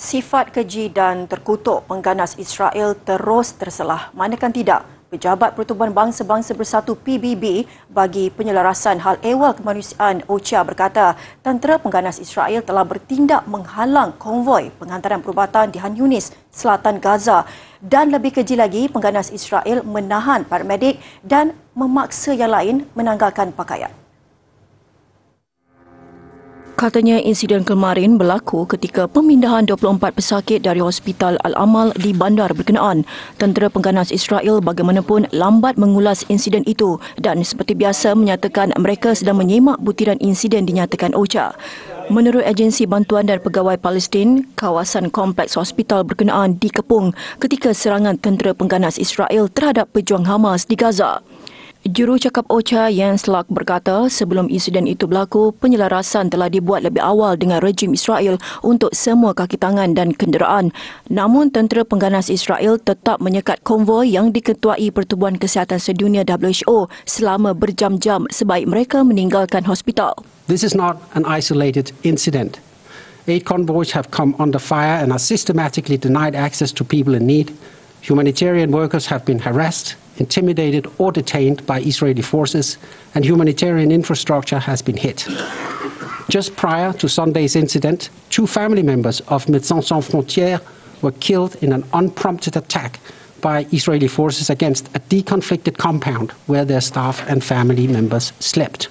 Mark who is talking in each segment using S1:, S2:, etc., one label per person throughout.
S1: Sifat keji dan terkutuk pengganas Israel terus terselah. Manakan tidak, Pejabat Pertubuhan Bangsa-Bangsa Bersatu PBB bagi penyelarasan hal ehwal kemanusiaan OCHA berkata tentera pengganas Israel telah bertindak menghalang konvoi penghantaran perubatan di Han Yunis, selatan Gaza dan lebih keji lagi pengganas Israel menahan paramedik dan memaksa yang lain menanggalkan pakaian. Katanya insiden kemarin berlaku ketika pemindahan 24 pesakit dari Hospital Al-Amal di bandar berkenaan. Tentera pengganas Israel bagaimanapun lambat mengulas insiden itu dan seperti biasa menyatakan mereka sedang menyemak butiran insiden dinyatakan OCHA. Menurut agensi bantuan dan pegawai Palestin, kawasan kompleks hospital berkenaan dikepung ketika serangan tentera pengganas Israel terhadap pejuang Hamas di Gaza. Juru cakap OCHA Jens Lack berkata sebelum insiden itu berlaku, penyelarasan telah dibuat lebih awal dengan rejim Israel untuk semua kaki tangan dan kenderaan. Namun tentera pengganas Israel tetap menyekat konvoi yang diketuai Pertubuhan Kesihatan Sedunia WHO selama berjam-jam sebaik mereka meninggalkan hospital.
S2: This is not an isolated incident. Eight convoys have come under fire and are systematically denied access to people in need. Humanitarian workers have been harassed intimidated or detained by Israeli forces, and humanitarian infrastructure has been hit. Just prior to Sunday's incident, two family members of Médecins Sans Frontières were killed in an unprompted attack by Israeli forces against a deconflicted compound where their staff and family members slept.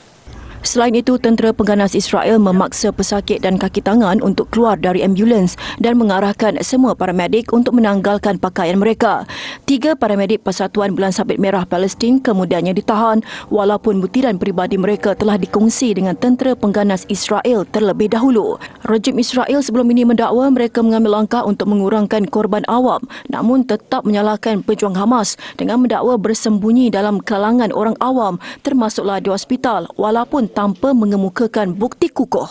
S1: Selain itu, tentera pengganas Israel memaksa pesakit dan kaki tangan untuk keluar dari ambulans dan mengarahkan semua paramedik untuk menanggalkan pakaian mereka. Tiga paramedik Persatuan Bulan Sabit Merah Palestin kemudiannya ditahan walaupun butiran peribadi mereka telah dikongsi dengan tentera pengganas Israel terlebih dahulu. Rejim Israel sebelum ini mendakwa mereka mengambil langkah untuk mengurangkan korban awam namun tetap menyalahkan pejuang Hamas dengan mendakwa bersembunyi dalam kalangan orang awam termasuklah di hospital walaupun tanpa mengemukakan bukti kukuh.